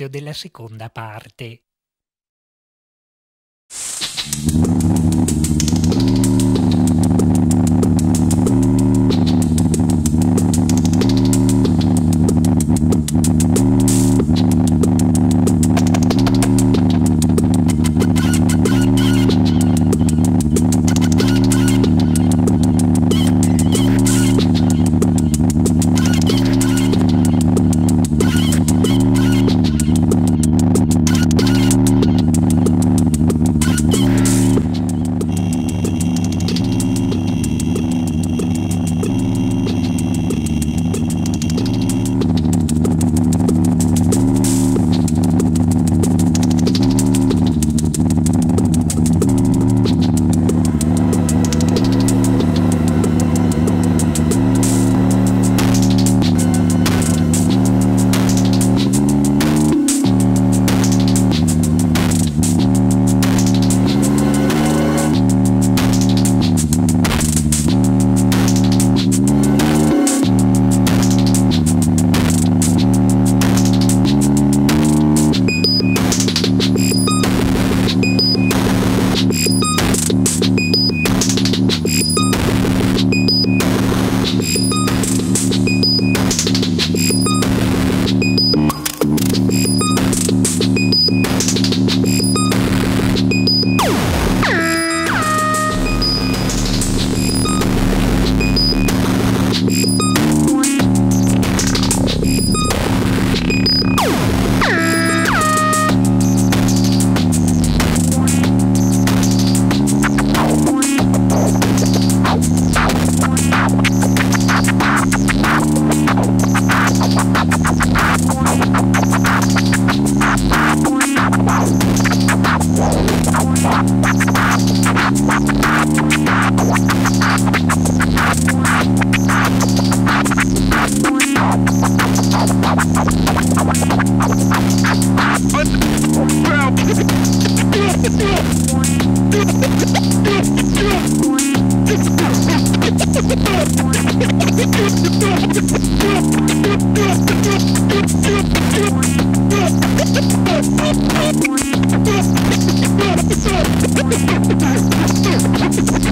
dell'inizio della seconda parte. Oh,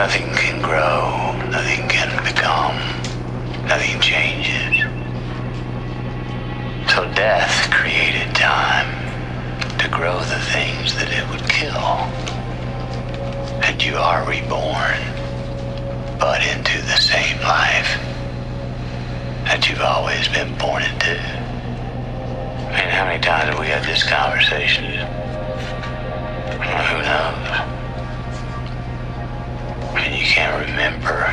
Nothing can grow, nothing can become, nothing changes. So death created time to grow the things that it would kill. And you are reborn, but into the same life that you've always been born into. Mean, how many times have we had this conversation? Who knows? Remember